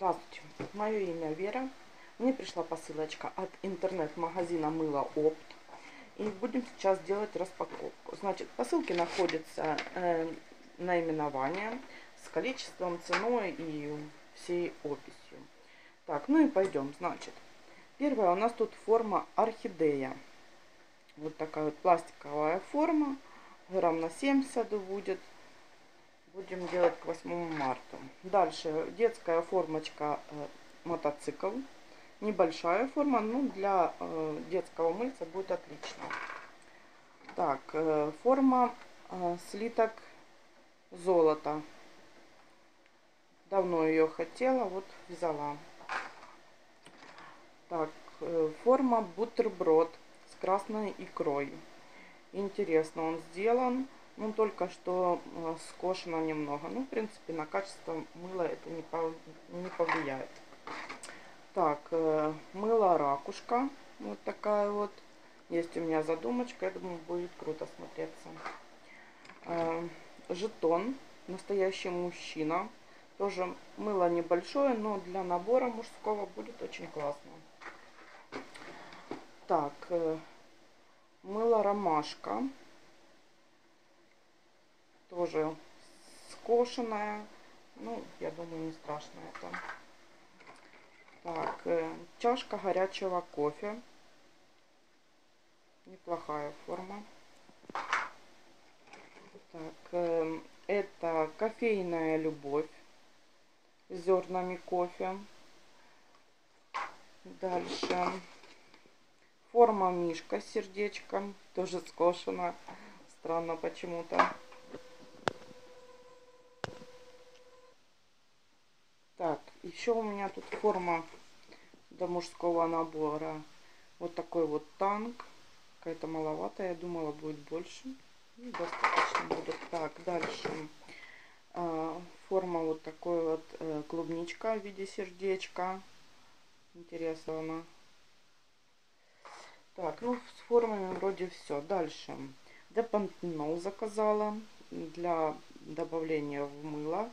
Здравствуйте, мое имя Вера. Мне пришла посылочка от интернет-магазина мыло Опт. И будем сейчас делать распаковку. Значит, в посылке находится э, наименование с количеством, ценой и всей описью. Так, ну и пойдем. Значит, первая у нас тут форма орхидея. Вот такая вот пластиковая форма. Грамм на 70 будет будем делать к 8 марта. Дальше детская формочка э, мотоцикл. Небольшая форма, ну для э, детского мыльца будет отлично. Так, э, форма слиток золота. Давно ее хотела, вот взяла. Так, форма бутерброд с красной икрой. Интересно он сделан. Ну, только что э, скошено немного. Ну, в принципе, на качество мыла это не, повлияет. Так, э, мыло ракушка. Вот такая вот. Есть у меня задумочка. Я думаю, будет круто смотреться. Э, жетон. Настоящий мужчина. Тоже мыло небольшое, но для набора мужского будет очень классно. Так, мыло ромашка тоже скошенная. Ну, я думаю, не страшно это. Так, э, чашка горячего кофе. Неплохая форма. Так, э, это кофейная любовь с зернами кофе. Дальше форма мишка с сердечком, тоже скошена. Странно почему-то. Так, еще у меня тут форма до мужского набора. Вот такой вот танк. Какая-то маловато, я думала будет больше. Ну, достаточно будет. Так, дальше. А, форма вот такой вот э, клубничка в виде сердечка. Интересно она. Так, ну с формами вроде все. Дальше. Депантенол заказала для добавления в мыло.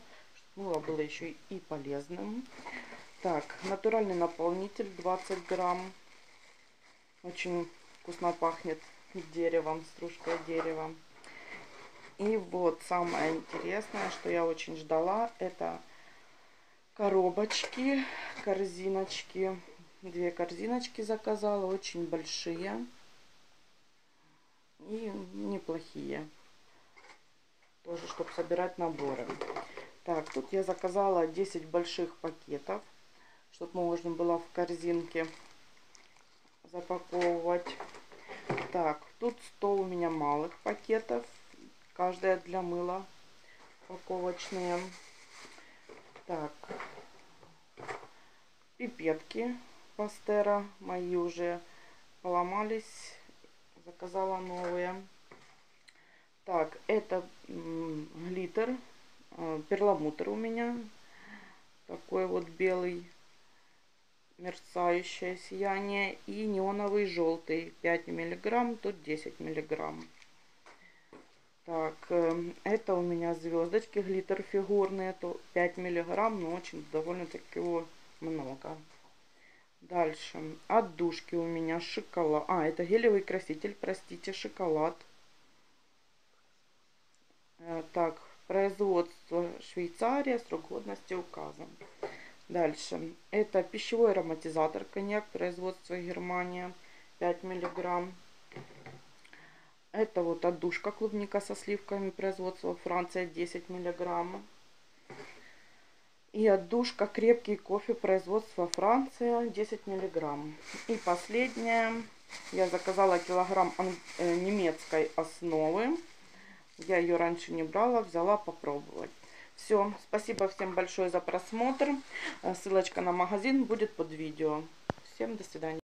Мыло было еще и полезным. Так, натуральный наполнитель 20 грамм. Очень вкусно пахнет деревом, стружкой дерева. И вот самое интересное, что я очень ждала, это коробочки, корзиночки. Две корзиночки заказала, очень большие и неплохие. Тоже, чтобы собирать наборы. Так, тут я заказала 10 больших пакетов, чтобы можно было в корзинке запаковывать. Так, тут 100 у меня малых пакетов, каждая для мыла упаковочные. Так, пипетки пастера мои уже поломались, заказала новые. Так, это глиттер перламутр у меня. Такой вот белый мерцающее сияние. И неоновый желтый 5 миллиграмм, тут 10 миллиграмм. Так, э, это у меня звездочки, глиттер фигурные, то 5 миллиграмм, но очень довольно-таки много. Дальше, отдушки у меня шоколад. А, это гелевый краситель, простите, шоколад. Э, так, Производство Швейцария, срок годности указан. Дальше. Это пищевой ароматизатор коньяк, производство Германия, 5 миллиграмм. Это вот отдушка клубника со сливками, производство Франция, 10 миллиграмм. И отдушка крепкий кофе, производство Франция, 10 миллиграмм. И последнее. Я заказала килограмм э, немецкой основы. Я ее раньше не брала, взяла попробовать. Все, спасибо всем большое за просмотр. Ссылочка на магазин будет под видео. Всем до свидания.